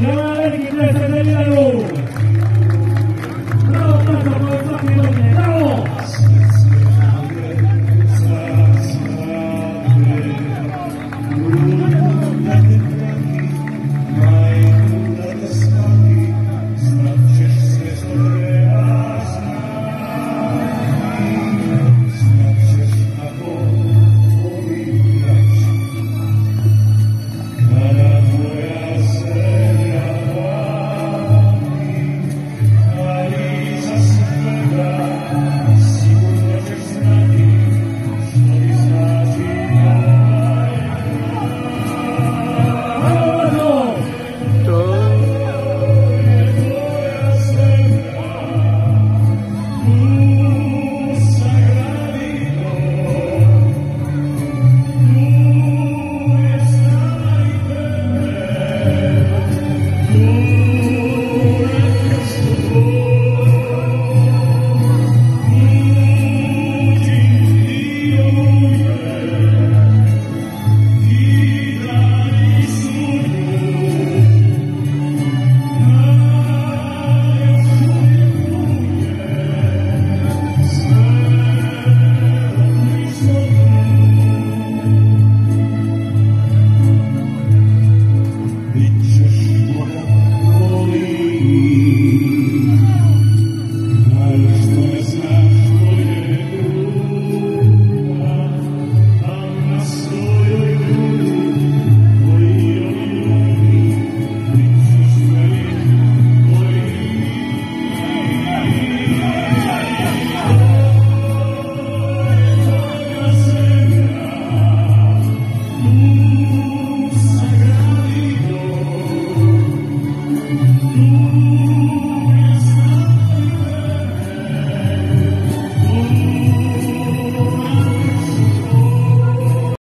Llena